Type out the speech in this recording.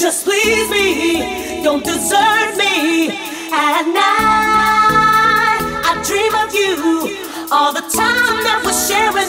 Just please me, don't desert me. At night, I dream of you. All the time that we're sharing.